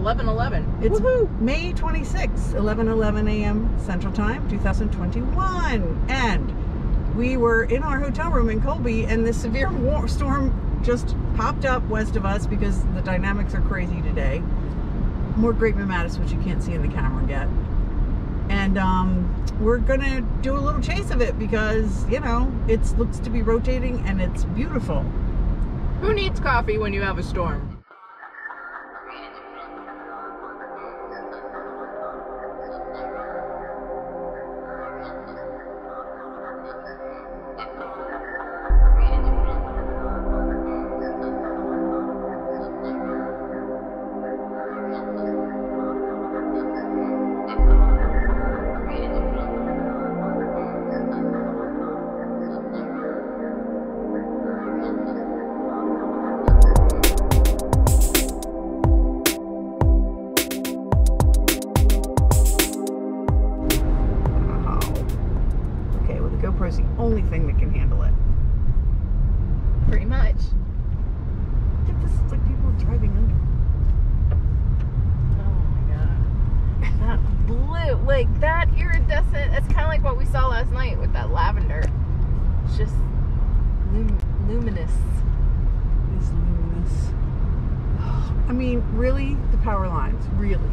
11 11. It's May 26th, 11 11 a.m. Central Time, 2021. And we were in our hotel room in Colby, and this severe war- storm just popped up west of us because the dynamics are crazy today. More Great Mammatus, which you can't see in the camera yet. And um, we're gonna do a little chase of it because you know it looks to be rotating and it's beautiful. Who needs coffee when you have a storm? Only thing that can handle it. Pretty much. Look at this, it's like people driving under. Oh my god. That blue, like that iridescent, it's kind of like what we saw last night with that lavender. It's just lum- luminous. It's luminous. I mean, really, the power lines, really.